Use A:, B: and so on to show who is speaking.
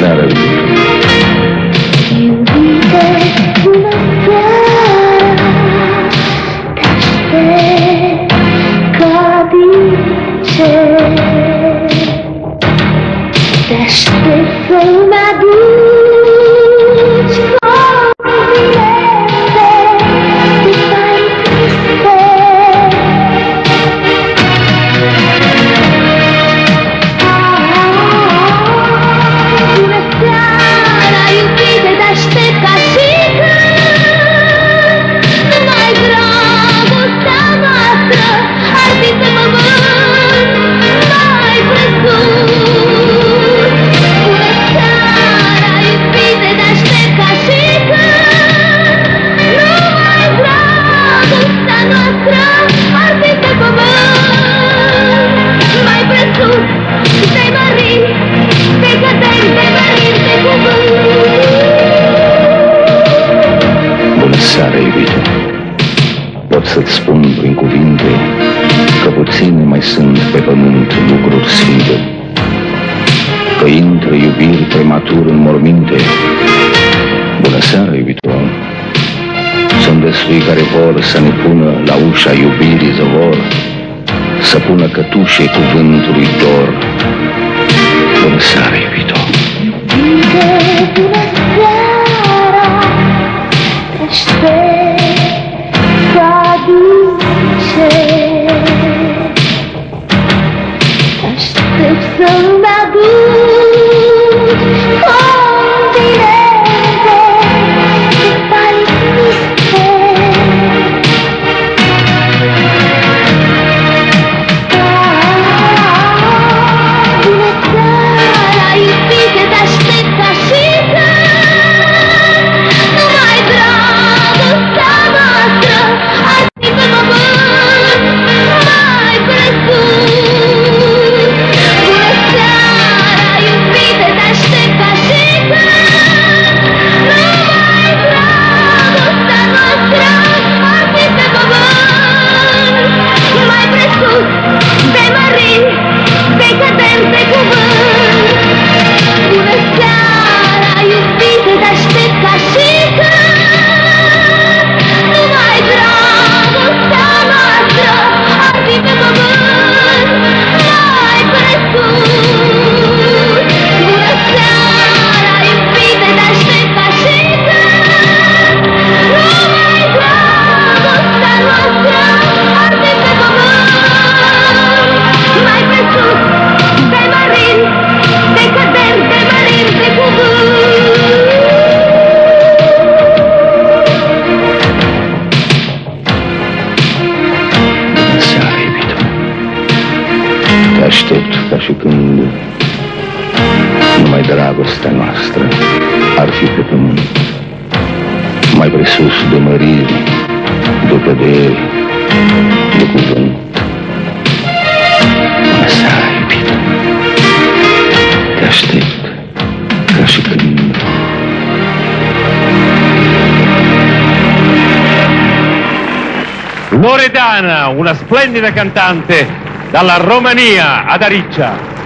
A: Saturday. să-ți spun prin cuvinte că puține mai sunt pe pământ lucruri sfinte, că intră iubiri prematur în morminte. Bună seara, iubitoare! Sunt destui care vor să ne pună la ușa iubirii zăvor, să pună cătușe cuvântului dor. Bună seara,
B: iubitoare! aștept ca și când numai dragostea noastră ar fi pe pământ. Mai presus de
A: măriri, de cadere, de cuvânt. Bună seara, iubito. Te aștept ca și când
C: Loredana, una splendida cantante dalla Romania ad Ariccia.